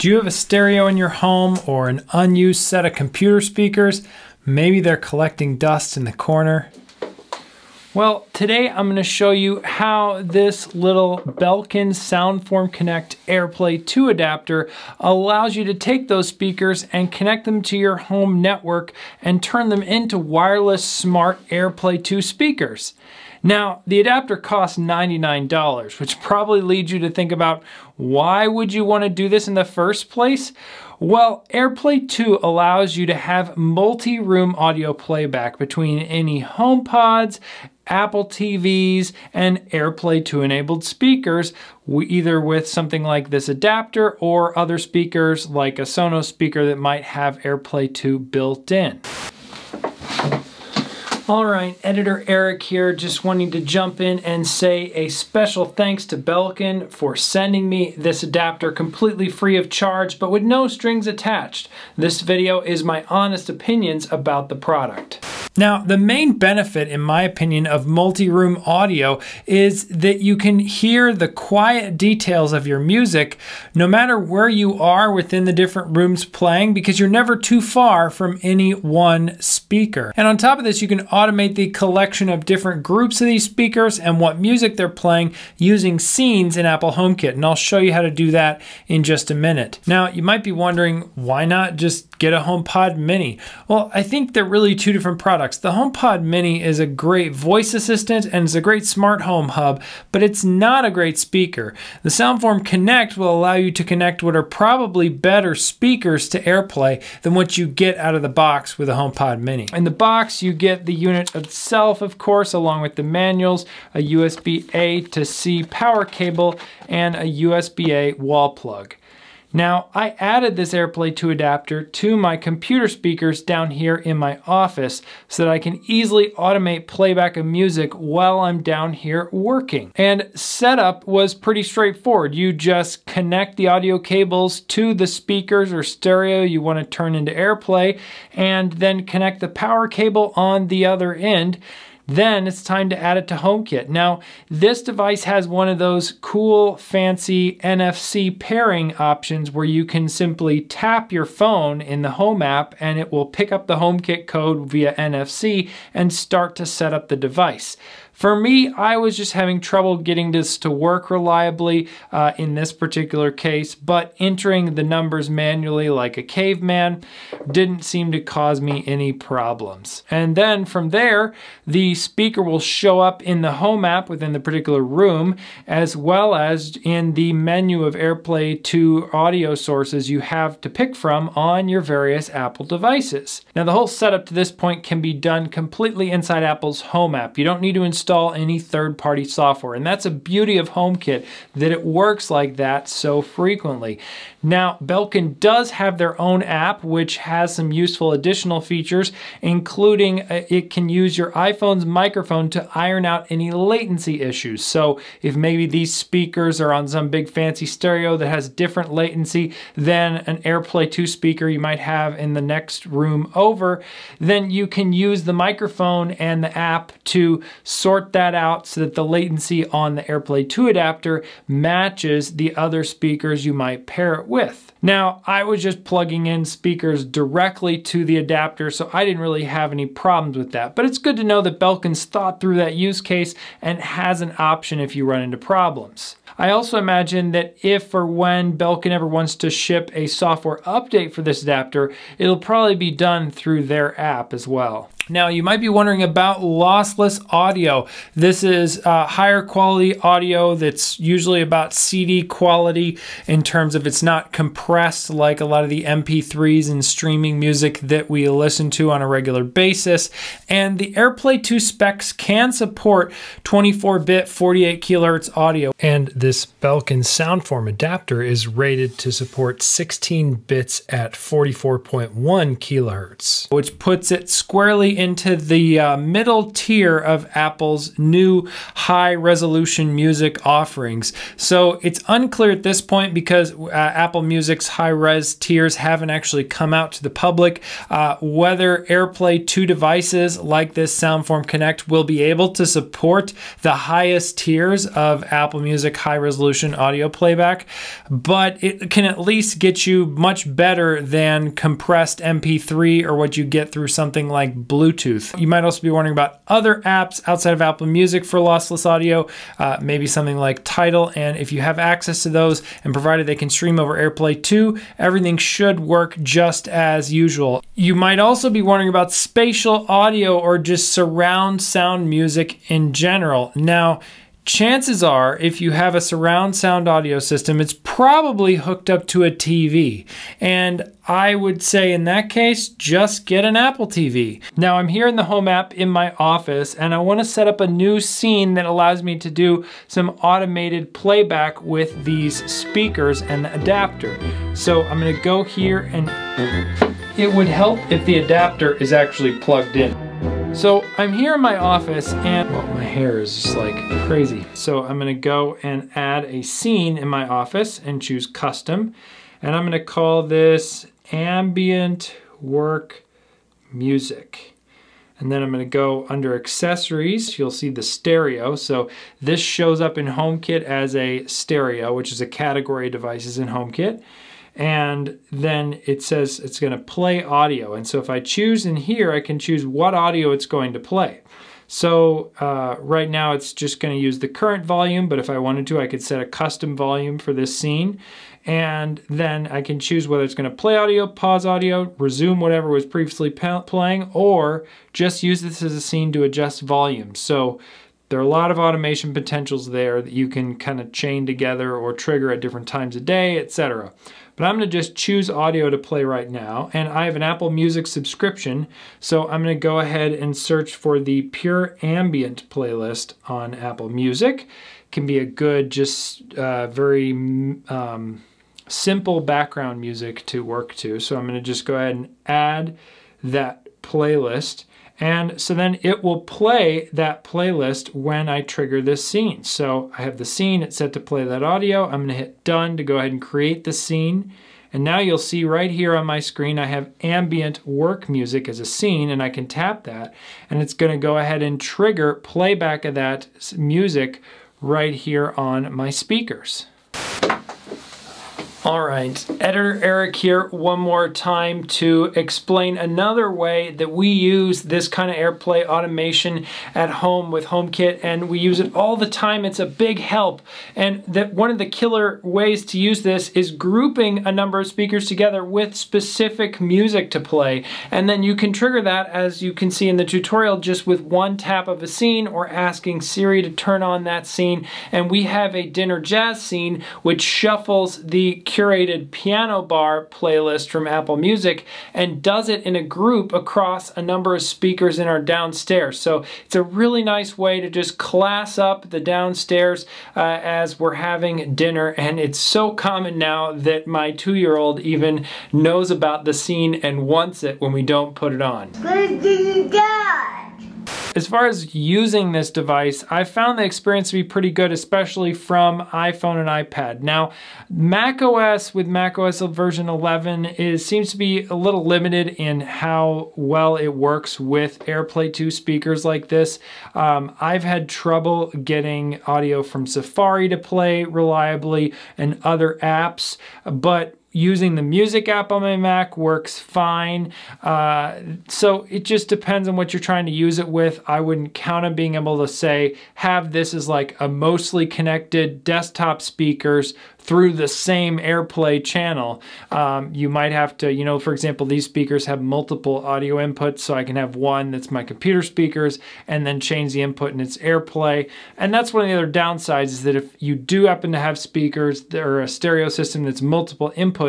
Do you have a stereo in your home or an unused set of computer speakers? Maybe they're collecting dust in the corner. Well, today I'm going to show you how this little Belkin Soundform Connect AirPlay 2 adapter allows you to take those speakers and connect them to your home network and turn them into wireless smart AirPlay 2 speakers. Now, the adapter costs $99, which probably leads you to think about why would you want to do this in the first place? Well, AirPlay 2 allows you to have multi-room audio playback between any HomePods, Apple TVs, and AirPlay 2 enabled speakers, either with something like this adapter or other speakers like a Sonos speaker that might have AirPlay 2 built in. All right, editor Eric here, just wanting to jump in and say a special thanks to Belkin for sending me this adapter completely free of charge, but with no strings attached. This video is my honest opinions about the product. Now, the main benefit, in my opinion, of multi-room audio is that you can hear the quiet details of your music no matter where you are within the different rooms playing because you're never too far from any one speaker. And on top of this, you can automate the collection of different groups of these speakers and what music they're playing using scenes in Apple HomeKit. And I'll show you how to do that in just a minute. Now, you might be wondering, why not just get a HomePod Mini? Well, I think they're really two different products products. The HomePod Mini is a great voice assistant and it's a great smart home hub, but it's not a great speaker. The Soundform Connect will allow you to connect what are probably better speakers to AirPlay than what you get out of the box with a HomePod Mini. In the box, you get the unit itself, of course, along with the manuals, a USB-A to C power cable, and a USB-A wall plug. Now, I added this AirPlay 2 adapter to my computer speakers down here in my office so that I can easily automate playback of music while I'm down here working. And setup was pretty straightforward. You just connect the audio cables to the speakers or stereo you want to turn into AirPlay and then connect the power cable on the other end then it's time to add it to HomeKit. Now, this device has one of those cool, fancy NFC pairing options where you can simply tap your phone in the Home app and it will pick up the HomeKit code via NFC and start to set up the device. For me, I was just having trouble getting this to work reliably uh, in this particular case, but entering the numbers manually like a caveman didn't seem to cause me any problems. And then from there, the speaker will show up in the home app within the particular room, as well as in the menu of AirPlay 2 audio sources you have to pick from on your various Apple devices. Now the whole setup to this point can be done completely inside Apple's home app. You don't need to install any third-party software. And that's a beauty of HomeKit, that it works like that so frequently. Now, Belkin does have their own app, which has some useful additional features, including uh, it can use your iPhone's microphone to iron out any latency issues. So if maybe these speakers are on some big fancy stereo that has different latency than an AirPlay 2 speaker you might have in the next room over, then you can use the microphone and the app to sort that out so that the latency on the AirPlay 2 adapter matches the other speakers you might pair it with. Now, I was just plugging in speakers directly to the adapter, so I didn't really have any problems with that. But it's good to know that Belkin's thought through that use case and has an option if you run into problems. I also imagine that if or when Belkin ever wants to ship a software update for this adapter, it'll probably be done through their app as well. Now, you might be wondering about lossless audio. This is uh, higher quality audio that's usually about CD quality in terms of it's not compressed like a lot of the MP3s and streaming music that we listen to on a regular basis. And the AirPlay 2 specs can support 24-bit 48 kilohertz audio. And this Belkin Soundform adapter is rated to support 16 bits at 44.1 kilohertz, which puts it squarely into the uh, middle tier of Apple's new high resolution music offerings. So it's unclear at this point because uh, Apple Music's high res tiers haven't actually come out to the public uh, whether AirPlay 2 devices like this Soundform Connect will be able to support the highest tiers of Apple Music high resolution audio playback, but it can at least get you much better than compressed MP3 or what you get through something like Bluetooth. You might also be wondering about other apps outside of Apple Music for lossless audio, uh, maybe something like Tidal, and if you have access to those and provided they can stream over AirPlay 2, everything should work just as usual. You might also be wondering about spatial audio or just surround sound music in general. Now, chances are if you have a surround sound audio system, it's probably hooked up to a TV. And I would say in that case, just get an Apple TV. Now I'm here in the Home app in my office and I wanna set up a new scene that allows me to do some automated playback with these speakers and the adapter. So I'm gonna go here and it would help if the adapter is actually plugged in. So I'm here in my office and well, my hair is just like crazy. So I'm gonna go and add a scene in my office and choose custom. And I'm gonna call this ambient work music. And then I'm gonna go under accessories, you'll see the stereo. So this shows up in HomeKit as a stereo, which is a category of devices in HomeKit and then it says it's going to play audio. And so if I choose in here, I can choose what audio it's going to play. So uh, right now it's just going to use the current volume, but if I wanted to, I could set a custom volume for this scene. And then I can choose whether it's going to play audio, pause audio, resume whatever was previously playing, or just use this as a scene to adjust volume. So there are a lot of automation potentials there that you can kind of chain together or trigger at different times of day, etc. But I'm going to just choose audio to play right now. And I have an Apple Music subscription. So I'm going to go ahead and search for the Pure Ambient playlist on Apple Music. It can be a good, just uh, very um, simple background music to work to. So I'm going to just go ahead and add that playlist. And so then it will play that playlist when I trigger this scene. So I have the scene, it's set to play that audio. I'm gonna hit done to go ahead and create the scene. And now you'll see right here on my screen, I have ambient work music as a scene and I can tap that and it's gonna go ahead and trigger playback of that music right here on my speakers. All right, Editor Eric here one more time to explain another way that we use this kind of AirPlay automation at home with HomeKit and we use it all the time. It's a big help. And that one of the killer ways to use this is grouping a number of speakers together with specific music to play. And then you can trigger that as you can see in the tutorial just with one tap of a scene or asking Siri to turn on that scene. And we have a dinner jazz scene which shuffles the curated piano bar playlist from Apple Music and does it in a group across a number of speakers in our downstairs. So it's a really nice way to just class up the downstairs uh, as we're having dinner and it's so common now that my two-year-old even knows about the scene and wants it when we don't put it on. As far as using this device, I found the experience to be pretty good, especially from iPhone and iPad. Now, macOS with macOS version 11 is seems to be a little limited in how well it works with AirPlay 2 speakers like this. Um, I've had trouble getting audio from Safari to play reliably and other apps, but using the music app on my Mac works fine. Uh, so it just depends on what you're trying to use it with. I wouldn't count on being able to say, have this as like a mostly connected desktop speakers through the same AirPlay channel. Um, you might have to, you know, for example, these speakers have multiple audio inputs, so I can have one that's my computer speakers and then change the input and it's AirPlay. And that's one of the other downsides is that if you do happen to have speakers or a stereo system that's multiple inputs,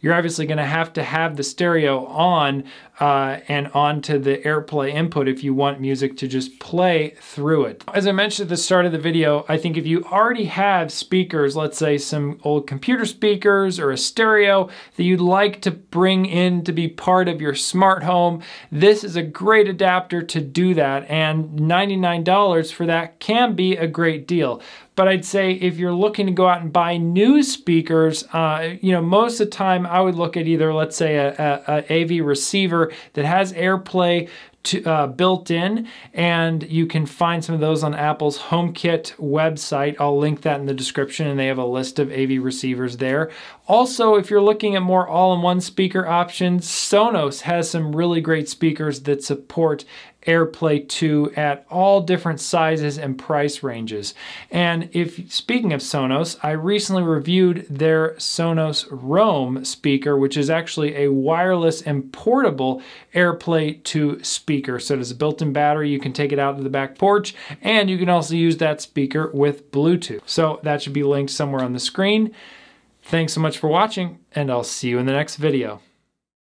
you're obviously going to have to have the stereo on uh, and onto the AirPlay input if you want music to just play through it. As I mentioned at the start of the video, I think if you already have speakers, let's say some old computer speakers or a stereo that you'd like to bring in to be part of your smart home, this is a great adapter to do that. And $99 for that can be a great deal. But I'd say if you're looking to go out and buy new speakers, uh, you know, most of the time I would look at either, let's say, a, a, a AV receiver that has AirPlay 2, uh, built in, and you can find some of those on Apple's HomeKit website. I'll link that in the description, and they have a list of AV receivers there. Also, if you're looking at more all-in-one speaker options, Sonos has some really great speakers that support AirPlay 2 at all different sizes and price ranges. And if speaking of Sonos, I recently reviewed their Sonos Roam speaker, which is actually a wireless and portable AirPlay 2 speaker. So it has a built-in battery, you can take it out to the back porch, and you can also use that speaker with Bluetooth. So that should be linked somewhere on the screen. Thanks so much for watching, and I'll see you in the next video.